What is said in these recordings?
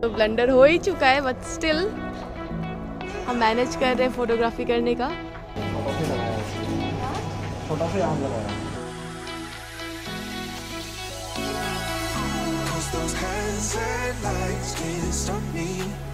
तो ब्लंडर हो ही चुका है बट स्टिल हम मैनेज कर रहे हैं फोटोग्राफी करने का। छोटा सा आम लगाया Hey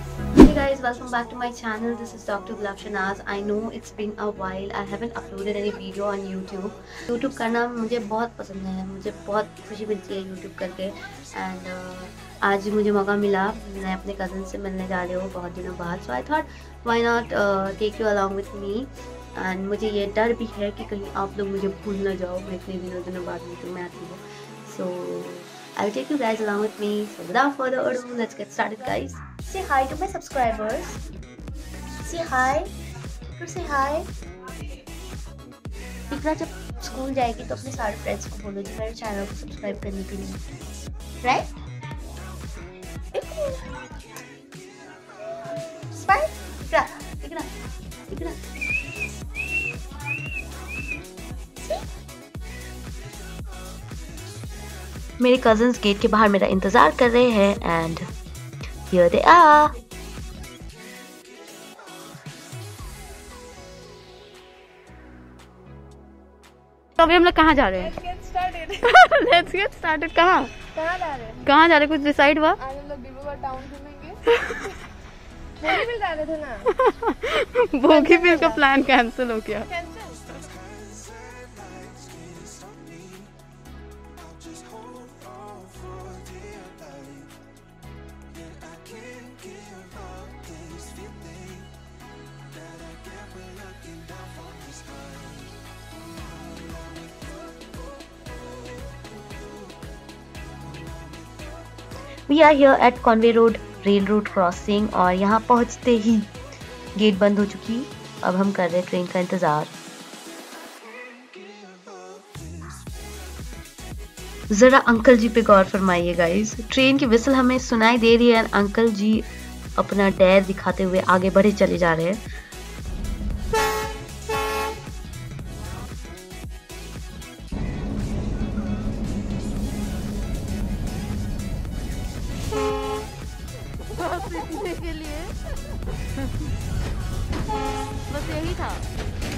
guys, welcome back to my channel. This is Dr. Gulab Shanaz. I know it's been a while. I haven't uploaded any video on YouTube. YouTube करना मुझे बहुत पसंद है मुझे बहुत खुशी मिलती है YouTube करके एंड uh, आज मुझे मौका मिला मैं अपने कज़न से मिलने जा रही हूँ बहुत दिनों बाद so I thought why not take you along with me and मुझे ये डर भी है कि कहीं आप लोग मुझे भूल ना जाओ मैं इतने दिनों दिनों बाद मीटिंग में आती हूँ सो I'll take you guys along with me. So without further ado, let's get started, guys. Say hi to my subscribers. Say hi. Good say hi. इकरा जब स्कूल जाएगी तो अपने सारे फ्रेंड्स को बोलो जी, मेरे चैनल को सब्सक्राइब करने के लिए राइट मेरे कजन्स गेट के बाहर मेरा इंतज़ार कर रहे हैं एंड हियर दे आर तो अभी हम लोग कहाँ जा रहे हैं? लेट्स गेट स्टार्टेड कहाँ? कहाँ जा रहे हैं? कहाँ जा रहे हैं? कुछ डिसाइड हुआ? भोगी फिर का प्लान कैंसिल हो गया। We are here at Conway road rail road crossing और यहाँ पहुँचते ही गेट बंद हो चुकी। अब हम कर रहे हैं ट्रेन का इंतज़ार। ज़रा अंकल जी पे गौर फरमाइए गाइस ट्रेन की विसल हमें सुनाई दे रही है अंकल जी अपना डैर दिखाते हुए आगे बढ़े चले जा रहे हैं।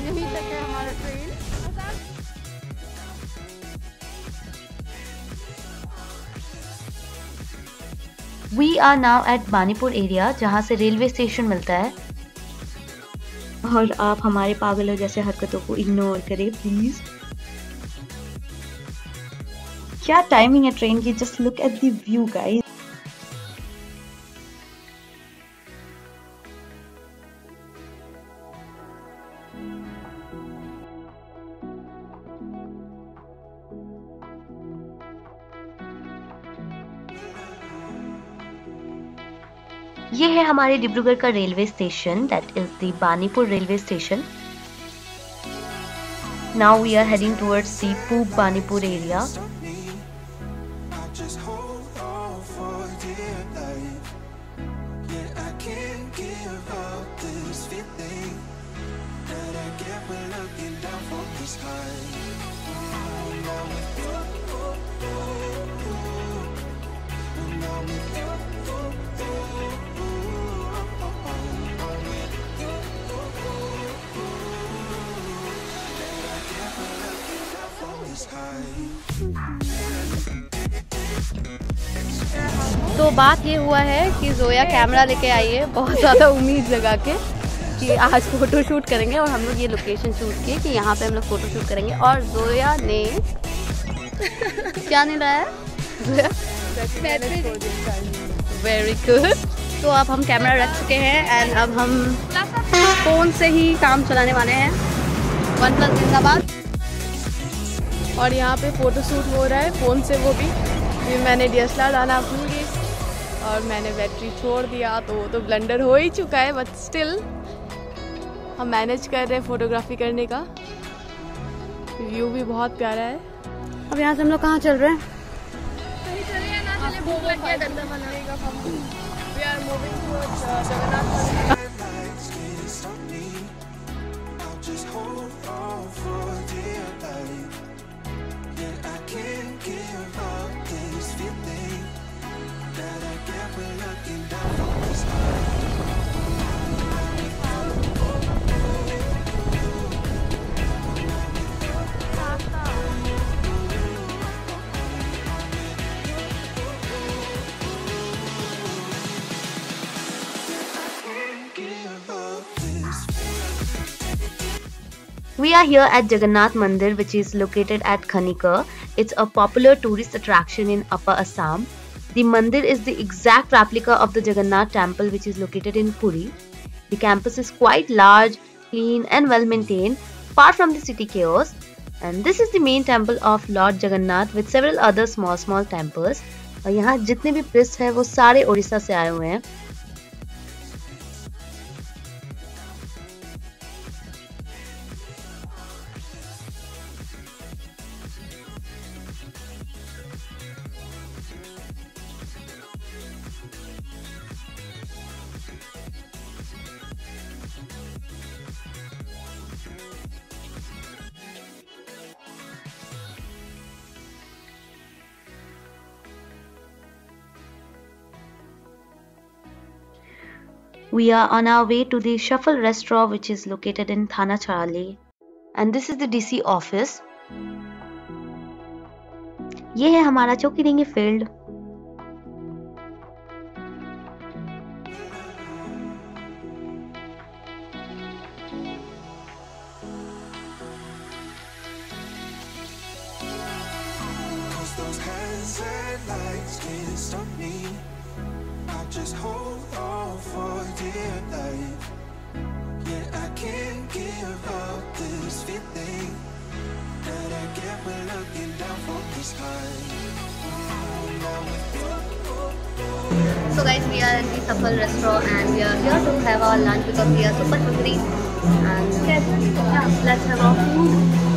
यही तक है हमारा train we are now at Banipur area जहाँ से रेलवे स्टेशन मिलता है। और आप हमारे पागलों जैसे हरकतों को इग्नोर करें प्लीज़ क्या टाइमिंग है ट्रेन की? Just look at the view guys हमारे डिब्रूगढ़ का railway station that is the Banipur railway station now we are heading towards the Pub Banipur area तो बात ये हुआ है कि जोया कैमरा लेके आई है बहुत ज़्यादा उम्मीद लगा के कि आज फ़ोटो शूट करेंगे और हम लोग ये लोकेशन चूज़ किए कि यहाँ पे हम लोग फ़ोटो शूट करेंगे। और जोया ने क्या नहीं लाया? जोया? वेरी गुड तो अब हम कैमरा रख चुके हैं एंड अब हम फ़ोन से ही काम चलाने वाले हैं। वन प्लस जिंदाबाद। और यहाँ पे फ़ोटो शूट हो रहा है फ़ोन से वो भी। फिर मैंने डी एस लाना भूल गई और मैंने बैटरी छोड़ दिया तो वो तो ब्लंडर हो ही चुका है बट स्टिल हम मैनेज कर रहे हैं फोटोग्राफी करने का। व्यू भी बहुत प्यारा है। अब यहाँ से हम लोग कहाँ चल रहे हैं? We are moving towards uh, Jagannath Just hold on for dear life. We are here at Jagannath Mandir, which is located at Khanika. It's a popular tourist attraction in Upper Assam. The mandir is the exact replica of the Jagannath temple, which is located in Puri. The campus is quite large, clean, and well maintained, far from the city chaos. And this is the main temple of Lord Jagannath with several other small small temples. और यहाँ जितने भी press हैं वो सारे ओडिशा से आए हुए हैं We are on our way to the Shuffle restaurant which is located in Thana Charali. And this is the DC office. ये है हमारा चौकी देंगे field those hands and lights can't stop me. I'll just hold on for dear life. Yeah, I can't give up this feeling that I get when looking down from this high. Now with you, So guys, we are at the Safal restaurant and we are here to have our lunch because we are super hungry. And yeah, let's have our food.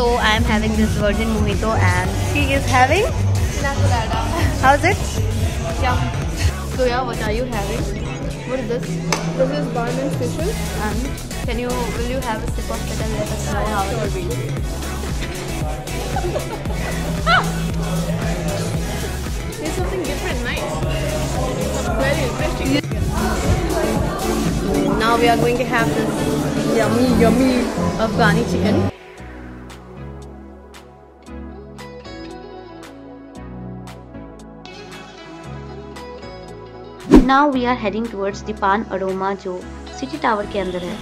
So I am having this virgin mojito and she is having. How's it? Yum. So yeah, what are you having? What is this? This is garment fishes. And can you will you have a sip of it and let us know how it will be? It's something different, nice. Very interesting. Now we are going to have this yummy yummy Afghani chicken. Now we are heading towards Dipan Aroma जो city tower के अंदर है।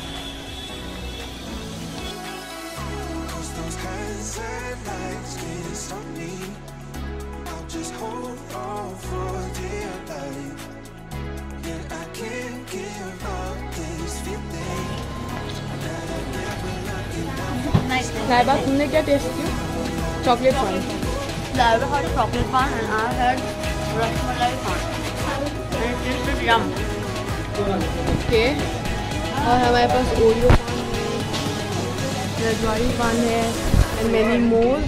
क्या taste किया? Chocolate paan. Laiba chocolate paan and I had rasmalai paan. Okay और हमारे पास Oreo पान है रजवाड़ी पान है एंड मैनी मोर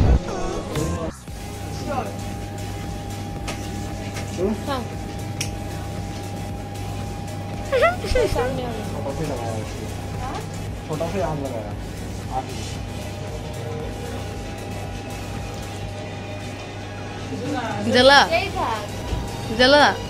हाँ। सामने आ गया। छोटा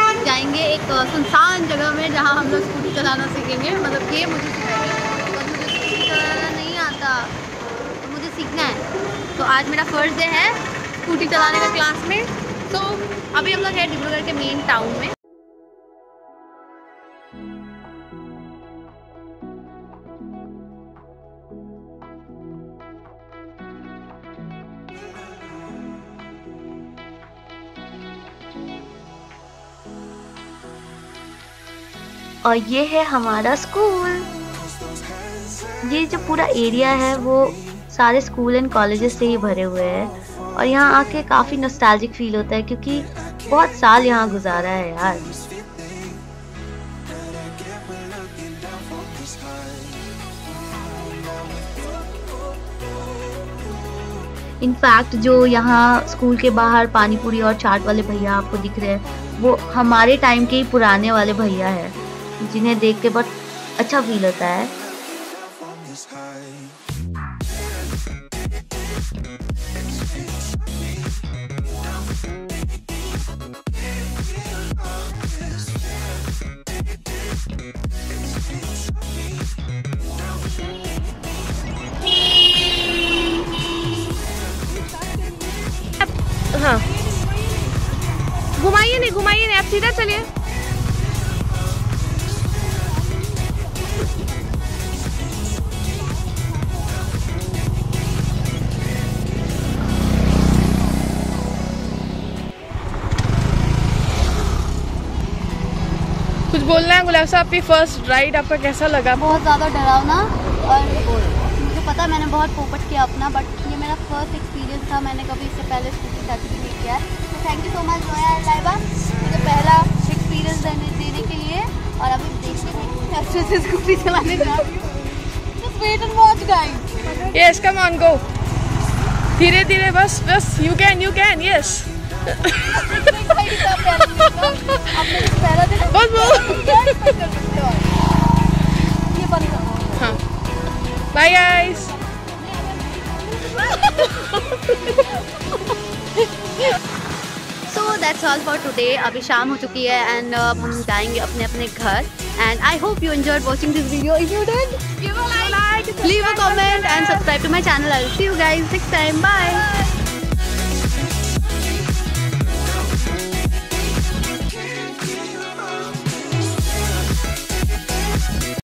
जाएँगे एक सुनसान जगह में जहाँ हम लोग स्कूटी चलाना सीखेंगे। मतलब ये मुझे सिखाएँगे। मुझे स्कूटी चलाना नहीं आता तो मुझे सीखना है। तो आज मेरा फ़र्स्ट डे है स्कूटी चलाने का क्लास में। तो अभी हम लोग है डिब्रूगढ़ के मेन टाउन में। और ये है हमारा स्कूल। ये जो पूरा एरिया है, वो सारे स्कूल एंड कॉलेजेस से ही भरे हुए हैं। और यहाँ आके काफ़ी नॉस्टैल्जिक फील होता है, क्योंकि बहुत साल यहाँ गुजारा है यार। इनफैक्ट जो यहाँ स्कूल के बाहर पानीपुरी और चाट वाले भैया आपको दिख रहे हैं, वो हमारे टाइम के ही पुराने वाले भैया हैं। जिन्हें देख के बहुत अच्छा फील होता है. हाँ घुमाइए नहीं घुमाइए नहीं, आप सीधा चलिए कुछ बोलना है गुलाब साहब आपकी फ़र्स्ट राइड आपका कैसा लगा? बहुत ज़्यादा डरावना और मुझे पता मैंने बहुत पोपट किया अपना बट ये मेरा फ़र्स्ट एक्सपीरियंस था मैंने कभी इससे पहले स्कूटी टच भी नहीं किया। तो thank you so much Zoya Laiba मुझे पहला एक्सपीरियंस देने देने के लिए और अभी देखते हैं। अच्छे से स्कूटी चलाने जा रही हूँ। यस कम ऑन गो धीरे धीरे बस बस you can you can yes बस हो bye guys so that's all for today अभी शाम हो चुकी है एंड अब हम जाएँगे अपने अपने घर. And I hope you enjoyed watching this video if you did leave a comment and subscribe to my channel I will see you guys next time bye